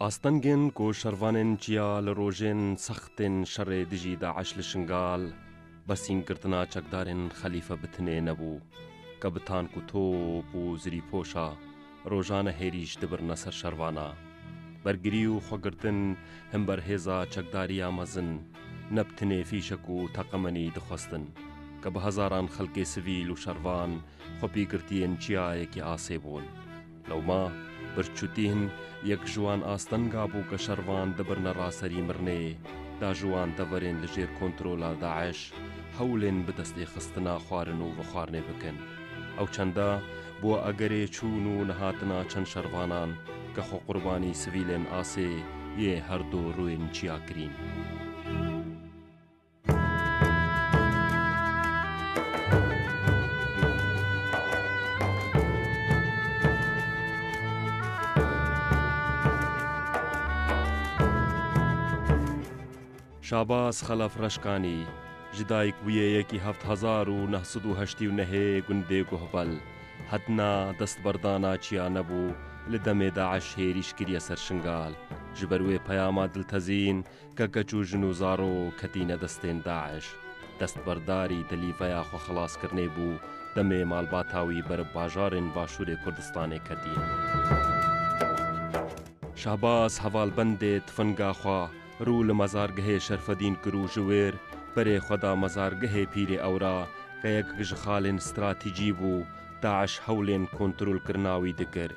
Astengên ku şervanên çiya li rojên sextên şerê dijî DAIŞ li Şingal besîngirtina çekdarên Xelîfe bi tinê nebû. Kebitan ku top û zirîpoşa rojane hêrîş dibirne ser şervana. Bergirî û xwegirtin himber hêza çekdariya mezin ne bi tinê fîşek û teqemenî dixwestin ke bi hezaran xelkê sivîl û şervan xwepîgirtiyên çiyayekî asê bûn. Lewma birçûtîn yek ji wan astenga bû ke şervan dibirne raserî mirinê, da ji wan deverên li jêr kontrola DAIŞ hewlên bi destê xistina xwarin û vexwarinê bikin. Ew çanda bo egerê çûn û nehatina çend şervanan ke xwe qurbanî sivîlên asê yê herdu rûyên çiyakirîn. Şabaz Xelaf Reşkanî ji dayik bûye yekî heft hezar û neh sed û heştî û nehê gundê Guhbel. Hetna destberdana çiya nebû, li demê DAIŞ hêrîş kiriye ser Şingal. Ji ber wê peyama diltezîn, Ke keç û jin û zaro ketîne destên DAIŞ. Destberdarî di lîveya xwexelaskirinê bû, demê malbata wî ber bajarên başûrê Kurdistanê ketiye. Şahbaz hevalbendê tifinga xwe rû li mezargehê Şerfedîn kir û ji wêr berê xwe da mezargehê Pîrê Ewra ke yek ji xalên stratîcî bû DAIŞ hewlên kontrolkirina wî dikir.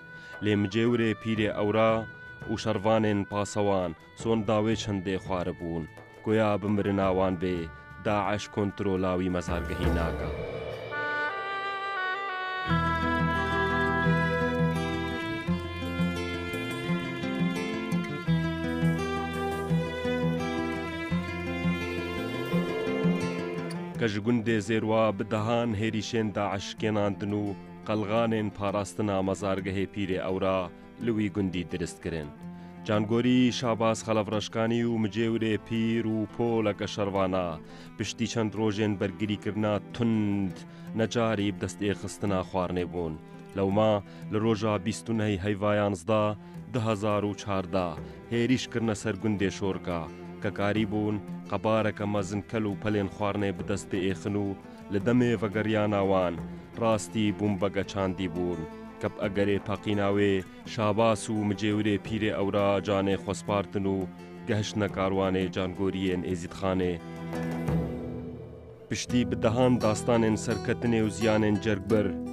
Lê micêwirê Pîrê Ewra û şervanên pasewan Son dawê çendê xwaribûn. Goya bi mirina wan bê DAIŞ kontrola wî mezargehî naka. Ke ji gundê Zêrwa bi dehan hêrîşên DAIŞ kênandin û qelganên parastina mezargehê Pîrê Ewra, li wî gundî dirist kirin. Cangorî, Şabaz Xelevreşkanî û Micêwirê Pîr û poleke şervana piştî çend rojên bergirîkirina tund necarî bi destêxistina xwarinê bûn. Lewma li roja bîst û nehê heyva yanzdeh du hezar û çardeh hêrîş kirine ser gundê Şorka ke karîbûn qebareke mezin kel û pelên xwarinê bi dest biêxin û Li demê vegeriyana wan rastî bombeke çandî bûn. Kep egerê paqîna wê Şabas û Micêwirê Pîrê Ewra canê xwe spartin û gehiştine karwanê Cangoriyên Êzîdxanê. Piştî bi dehan dastanên serketinê û ziyanên cergbir,